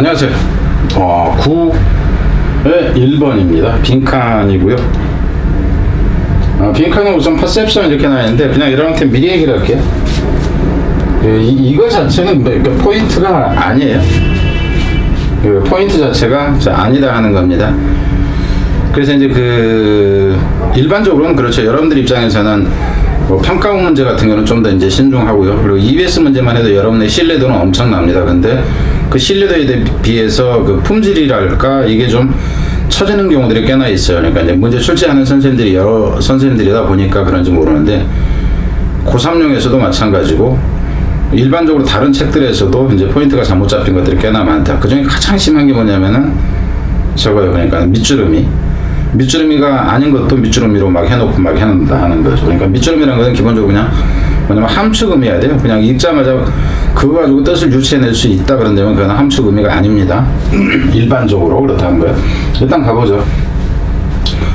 안녕하세요. 어, 9의 1번입니다. 빈칸이고요. 어, 빈칸은 우선 perception 이렇게 나있는데 그냥 여러분한테 미리 얘기를 할게요. 그, 이, 이거 자체는 뭐, 그 포인트가 아니에요. 그 포인트 자체가 아니다 하는 겁니다. 그래서 이제 그 일반적으로는 그렇죠. 여러분들 입장에서는 뭐 평가원 문제 같은 경우는 좀 더 이제 신중하고요. 그리고 EBS 문제만 해도 여러분의 신뢰도는 엄청납니다. 근데 그 신뢰도에 비해서 그 품질이랄까 이게 좀 처지는 경우들이 꽤나 있어요. 그러니까 이제 문제 출제하는 선생님들이 여러 선생님들이다 보니까 그런지 모르는데 고3용에서도 마찬가지고 일반적으로 다른 책들에서도 이제 포인트가 잘못 잡힌 것들이 꽤나 많다. 그 중에 가장 심한 게 뭐냐면은 저거요. 그러니까 밑주름이. 밑주름이가 아닌 것도 밑주름이로 막 해놓고 막 해놓는다 하는 거죠. 그러니까 밑주름이라는 것은 기본적으로 그냥 뭐냐면 함축 의미해야 돼요. 그냥 읽자마자 그거 가지고 뜻을 유추해낼 수 있다 그런다면 그건 함축 의미가 아닙니다. 일반적으로 그렇다는 거예요. 일단 가보죠.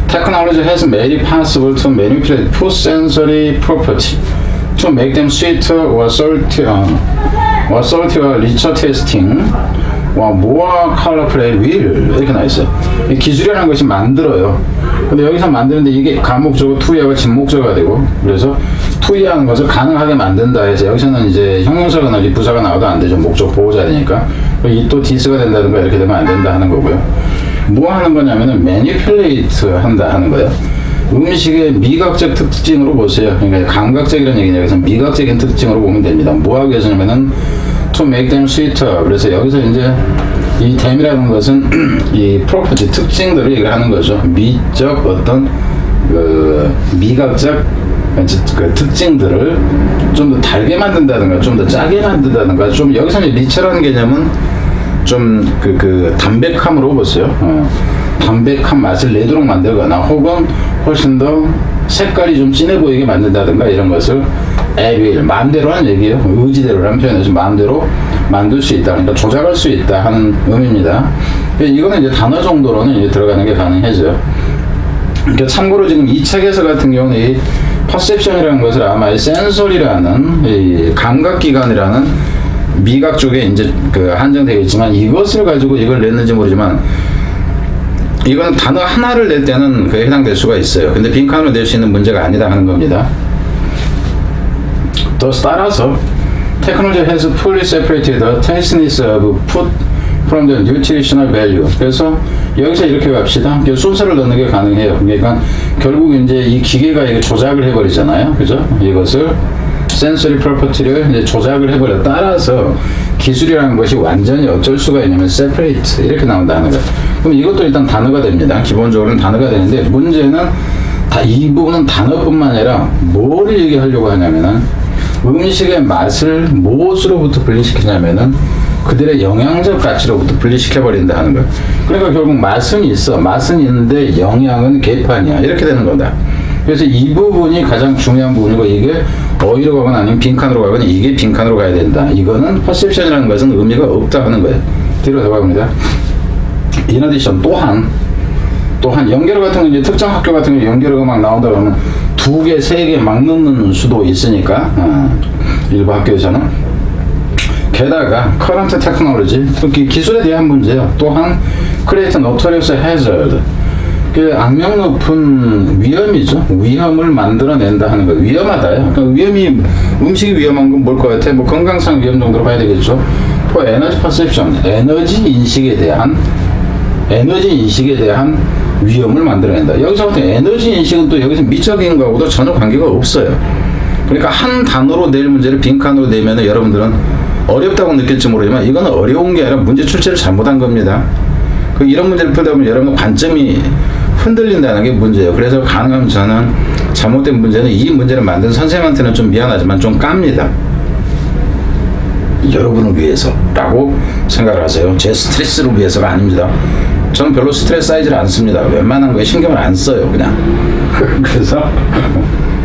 Technology has made it possible to manipulate food sensory property to make them sweeter or saltier, or saltier richer tasting. 와, more colorful will 이렇게 나 있어요. 기술이라는 것이 만들어요. 근데 여기서 만드는데 이게 가목적어 투이하고 진목적어가 되고 그래서 투이하는 것을 가능하게 만든다 해서 여기서는 이제 형용사가 나오지 부사가 나와도 안 되죠. 목적 보호자니까 이 또 디스가 된다든가 이렇게 되면 안 된다 하는 거고요. 뭐 하는 거냐면은 매니플레이트 한다 하는 거예요. 음식의 미각적 특징으로 보세요. 그러니까 감각적이라는 얘기냐. 그래서 미각적인 특징으로 보면 됩니다. 뭐 하기 위해서냐면은 to make them sweeter. 그래서 여기서 이제 이 them이라는 것은 이 property 특징들을 얘기하는 거죠. 미적 어떤 그 미각적 그 특징들을 좀 더 달게 만든다든가 좀 더 짜게 만든다든가 좀 여기서 이제 richer라는 개념은 좀 그 그 담백함으로 보세요. 어. 담백한 맛을 내도록 만들거나 혹은 훨씬 더 색깔이 좀 진해 보이게 만든다든가 이런 것을 at will 마음대로 하는 얘기예요. 의지대로라는 표현에서 마음대로 만들 수 있다. 그러니까 조작할 수 있다 하는 의미입니다. 이거는 이제 단어 정도로는 이제 들어가는 게 가능해져요. 그러니까 참고로 지금 이 책에서 같은 경우는 이 퍼셉션이라는 것을 아마 이 감각기관이라는 미각 쪽에 이제 그 한정되겠지만 이것을 가지고 이걸 냈는지 모르지만 이건 단어 하나를 낼 때는 그에 해당될 수가 있어요. 근데 빈칸으로 낼 수 있는 문제가 아니다 하는 겁니다. 더 따라서 technology has fully separated the tasteness of food from the nutritional value. 그래서 여기서 이렇게 갑시다. 순서를 넣는 게 가능해요. 그러니까 결국 이제 이 기계가 이거 조작을 해버리잖아요. 그죠? 이것을 센서리 프로퍼티를 이제 조작을 해버려 따라서 기술이라는 것이 완전히 어쩔 수가 있냐면 separate 이렇게 나온다는 거예요. 그럼 이것도 일단 단어가 됩니다. 기본적으로는 단어가 되는데 문제는 다 이 부분은 단어뿐만 아니라 뭐를 얘기하려고 하냐면은 음식의 맛을 무엇으로부터 분리시키냐면은 그들의 영양적 가치로부터 분리시켜 버린다 하는 거예요. 그러니까 결국 맛은 있어, 맛은 있는데 영양은 개판이야 이렇게 되는 거다. 그래서 이 부분이 가장 중요한 부분이고 이게 어휘로 가거나 아니면 빈칸으로 가거나 이게 빈칸으로 가야 된다. 이거는 퍼셉션이라는 것은 의미가 없다 하는 거예요. 뒤로 들어갑니다. In addition 또한 또한 연결어 같은 거 이제 특정 학교 같은 경우 연결어가 막 나온다 그러면 두 개, 세 개 막 넣는 수도 있으니까 어, 일부 학교에서는 게다가 current technology 특히 기술에 대한 문제요. 또한 create notorious hazard 그 악명 높은 위험이죠. 위험을 만들어낸다 하는 거 위험하다요. 그러니까 위험이 음식이 위험한 건 뭘 것 같아? 뭐 건강상 위험 정도로 봐야 되겠죠. 그 에너지 퍼셉션, 에너지 인식에 대한 에너지 인식에 대한 위험을 만들어낸다. 여기서 같은 에너지 인식은 또 여기서 미적인 거하고도 전혀 관계가 없어요. 그러니까 한 단어로 낼 문제를 빈칸으로 내면 여러분들은 어렵다고 느낄지 모르지만 이거는 어려운 게 아니라 문제 출제를 잘못한 겁니다. 그 이런 문제를 풀다 보면 여러분 관점이 흔들린다는 게 문제예요. 그래서 가능하면 저는 잘못된 문제는 이 문제를 만든 선생님한테는 좀 미안하지만 좀 깝니다. 여러분을 위해서라고 생각을 하세요. 제 스트레스를 위해서가 아닙니다. 저는 별로 스트레스 쌓이질 않습니다. 웬만한 거에 신경을 안 써요, 그냥. 그래서,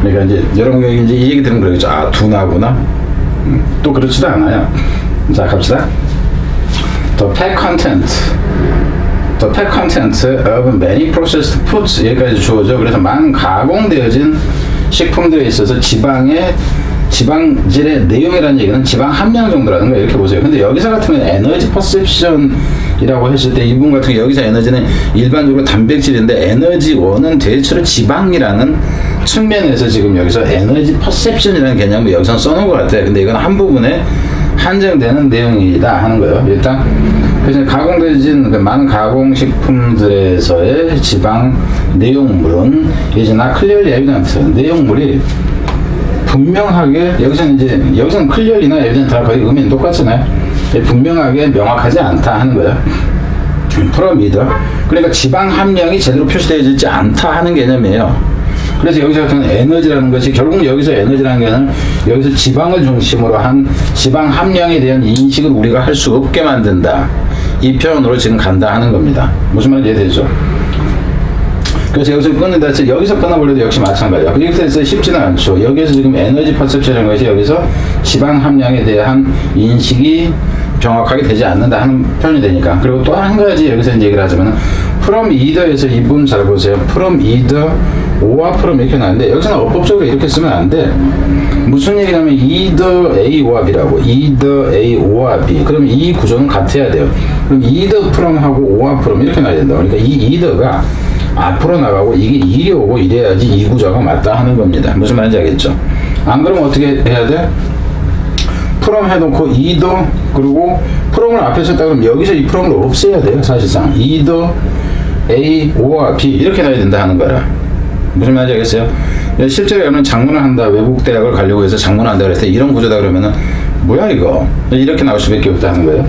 그러니까 이제, 여러분 이제 이 얘기 들으면 그러겠죠. 아, 둔하구나? 음, 또 그렇지도 않아요. 자, 갑시다. The pack content. The pack content of many processed foods. 여기까지 주어져. 그래서 많은 가공되어진 식품들에 있어서 지방의 지방질의 내용이라는 얘기는 지방 함량 정도라는 거 이렇게 보세요. 근데 여기서 같은 경우는 energy perception이라고 했을 때 이분 같은 경우 여기서 에너지는 일반적으로 단백질인데 에너지 원은 대체로 지방이라는 측면에서 지금 여기서 energy perception이라는 개념을 여기서 써놓은 것 같아요. 근데 이건 한 부분에 한정되는 내용이다 하는 거예요. 일단 그래서 가공되진 그 많은 가공식품들에서의 지방 내용물은 이제 not clearly evident 내용물이 분명하게 여기서는 이제 여기서는 clearly나 evident랑 거의 의미는 똑같잖아요. 분명하게 명확하지 않다 하는 거예요. from either 그러니까 지방 함량이 제대로 표시되어 있지 않다 하는 개념이에요. 그래서 여기서 같은 에너지라는 것이 결국 여기서 에너지라는 것은 여기서 지방을 중심으로 한 지방 함량에 대한 인식을 우리가 할 수 없게 만든다. 이 표현으로 지금 간다 하는 겁니다. 무슨 말인지 이해되죠? 그래서 여기서 끊는다 해서 여기서 끊어버려도 역시 마찬가지야. 해서 쉽지는 않죠. 여기서 지금 에너지 퍼셉션이라는 것이 여기서 지방 함량에 대한 인식이 정확하게 되지 않는다 하는 표현이 되니까. 그리고 또 한 가지 여기서 이제 얘기를 하자면 from either에서 이 부분 잘 보세요. from either O와 from 이렇게 나는데 여기서는 어법적으로 이렇게 쓰면 안 돼. 무슨 얘기냐면 either A와 B라고. either A, O와 B. 그럼 이 구조는 같아야 돼요. 그럼 either from하고 O와 from 이렇게 나야 된다. 그러니까 이 either가 앞으로 나가고 이게 이리 오고 이래야지 이 구조가 맞다 하는 겁니다. 무슨 말인지 알겠죠? 안 그러면 어떻게 해야 돼? 프롬 해놓고 이더 그리고 프롬을 앞에 썼다 그러면 여기서 이 프롬을 없애야 돼요 사실상. 이더 A, O와 B 이렇게 나야 된다 하는 거라. 무슨 말인지 알겠어요? 실제로 여러분 장문을 한다 외국 대학을 가려고 해서 장문을 한다 그랬을 때 이런 구조다 그러면은 뭐야 이거? 이렇게 나올 수밖에 없다 하는 거예요.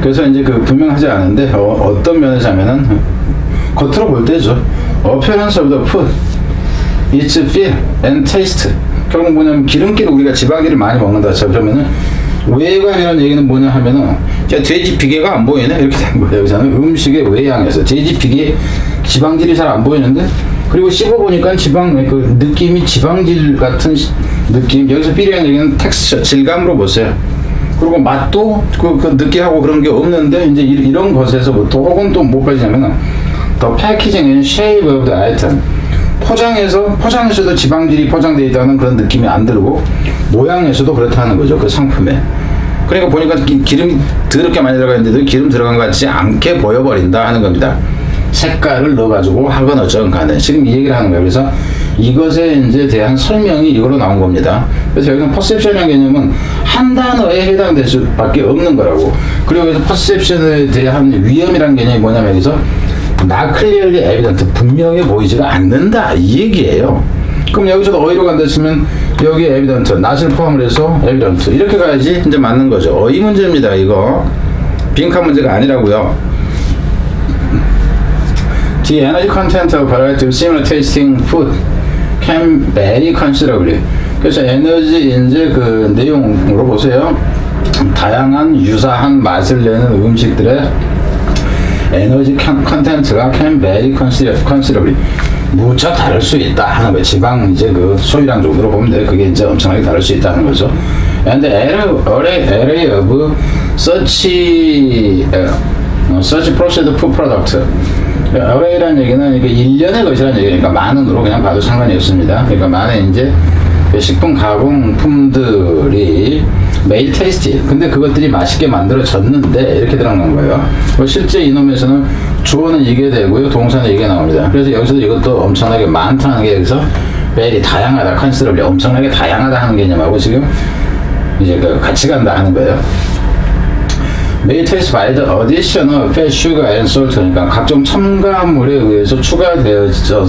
그래서 이제 그 분명하지 않은데 어, 떤 면에서 하면은 겉으로 볼 때죠. appearance its feel and taste. 결국 뭐냐면 기름기를 우리가 지방기를 많이 먹는다. 그러면은 외관이라는 얘기는 뭐냐 하면은 돼지 비계가 안 보이네? 이렇게 된 거예요. 여기서는 음식의 외양에서 돼지 비계 지방질이 잘 안 보이는데 그리고 씹어 보니까 지방 그 느낌이 지방질 같은 느낌. 여기서 필요한 얘기는 텍스처 질감으로 보세요. 그리고 맛도 그, 그 느끼하고 그런 게 없는데 이제 이런 것에서부터 혹은 또 뭐까지냐면은 the packaging and shape of the item 포장에서 포장에서도 지방질이 포장되어 있다는 그런 느낌이 안 들고 모양에서도 그렇다는 거죠 그 상품에. 그러니까 보니까 기름이 더럽게 많이 들어가 있는데도 기름 들어간 것 같지 않게 보여버린다 하는 겁니다. 색깔을 넣어가지고 하건 어쩌건 간에. 지금 이 얘기를 하는 거예요. 그래서 이것에 이제 대한 설명이 이걸로 나온 겁니다. 그래서 여기는 perception이라는 개념은 한 단어에 해당될 수밖에 없는 거라고. 그리고 여기서 perception에 대한 위험이라는 개념이 뭐냐면 여기서 not clearly evident 분명해 보이지가 않는다. 이 얘기예요. 그럼 여기서도 어디로 간다 치면 여기 evident not을 포함을 해서 evident. 이렇게 가야지 이제 맞는 거죠. 어이 문제입니다 이거. 빈칸 문제가 아니라고요. The energy content of variety of similar tasting food can vary considerably 그래서 에너지 이제 그 내용으로 보세요. 다양한 유사한 맛을 내는 음식들의 에너지 컨텐츠가 can vary considerably 무척 다를 수 있다 하는 거예요. 지방 이제 그 소유량 정도로 보면 돼. 그게 이제 엄청나게 다를 수 있다는 거죠. And array, of such, uh, such processed food product. array라는 얘기는 일련의 것이라는 얘기니까 많은으로 그냥 봐도 상관이 없습니다. 그러니까 많은 이제 식품 가공품들이 메일 테이스티 근데 그것들이 맛있게 만들어졌는데 이렇게 들어간 거예요. 뭐 실제 이놈에서는 주어는 이게 되고요 동사는 이게 나옵니다. 그래서 여기서도 이것도 엄청나게 많다는 게 여기서 vary 다양하다 considerably 엄청나게 다양하다 하는 개념하고 지금 이제 그 같이 간다 하는 거예요. made tasty by the addition of fat, sugar and salt 그러니까 각종 첨가물에 의해서 추가되어져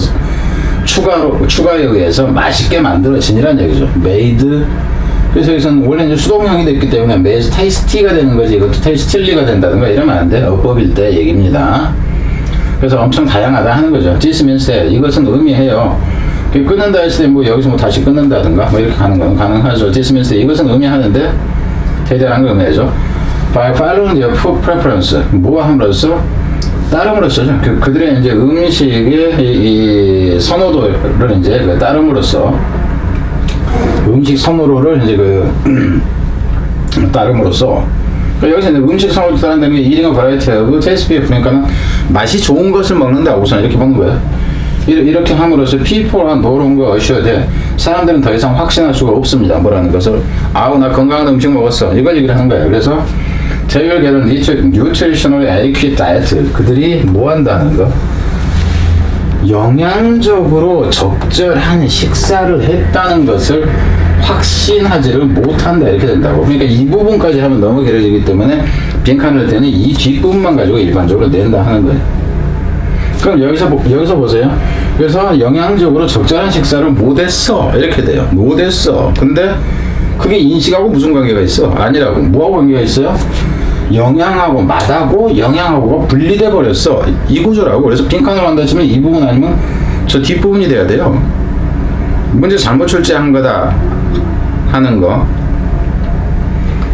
추가로 추가에 의해서 맛있게 만들어진이란 얘기죠. made 그래서 여기서는 원래 이제 수동형이 됐기 때문에 made tasty가 되는 거지 이것도 tastily가 된다든가 이러면 안 돼. 어법일 때 얘기입니다. 그래서 엄청 다양하다 하는 거죠. This means 이것은 의미해요. 끊는다 했을 때 뭐 여기서 뭐 다시 끊는다든가 뭐 이렇게 하는 건 가능하죠. This means 이것은 의미하는데 대단한 걸 의미하죠. By following their preference 뭐 함으로써 따름으로써 그, 그들의 이제 음식의 이, 이 선호도를 이제 그 따름으로써 음식 선호도를 이제 그 따름으로써 그러니까 여기서 음식 선호도 따른다는 게 eating a variety of taste beef 그러니까는 맛이 좋은 것을 먹는다 우선 이렇게 보는 거예요. 이- 이렇게 함으로써 P4가 노런 거 어셔야 사람들은 더 이상 확신할 수가 없습니다. 뭐라는 것을 아우 나 건강한 음식 먹었어 이걸 얘기를 하는 거예요. 그래서 제일계는 뉴트리셔널 에이퀴 다이어트 그들이 뭐 한다는 거? 영양적으로 적절한 식사를 했다는 것을 확신하지를 못한다 이렇게 된다고. 그러니까 이 부분까지 하면 너무 길어지기 때문에 빈칸을 때는 이 뒷부분만 가지고 일반적으로 낸다 하는 거예요. 그럼 여기서 보- 여기서 보세요. 그래서 영양적으로 적절한 식사를 못했어. 이렇게 돼요. 못했어. 근데 그게 인식하고 무슨 관계가 있어? 아니라고. 뭐하고 관계가 있어요 영양하고 맛하고 영양하고가 분리돼 버렸어 이 구조라고 그래서 빈칸을 치면 이 부분 아니면 저 뒷부분이 돼야 돼요 문제 잘못 출제한 거다 하는 거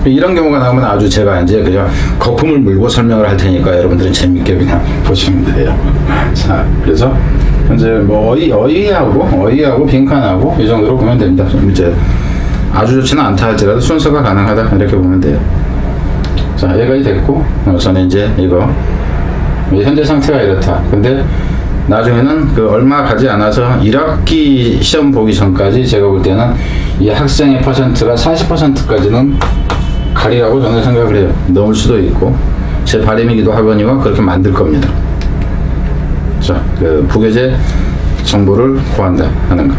이런 경우가 나오면 아주 제가 이제 그냥 거품을 물고 설명을 할 테니까 여러분들은 재밌게 그냥 보시면 돼요. 자, 그래서 현재 뭐 어이 어이하고 어이하고 빈칸하고 이 정도로 보면 됩니다. 좀 이제 아주 좋지는 않다 할지라도 순서가 가능하다 이렇게 보면 돼요. 자, 여기까지 됐고 어, 저는 이제 이거 현재 상태가 이렇다. 근데 나중에는 그 얼마 가지 않아서 1학기 시험 보기 전까지 제가 볼 때는 이 학생의 퍼센트가 40%까지는 가리라고 저는 생각을 해요. 넘을 수도 있고 제 바람이기도 하거니와 그렇게 만들 겁니다. 자, 그 부교재 정보를 구한다 하는 거.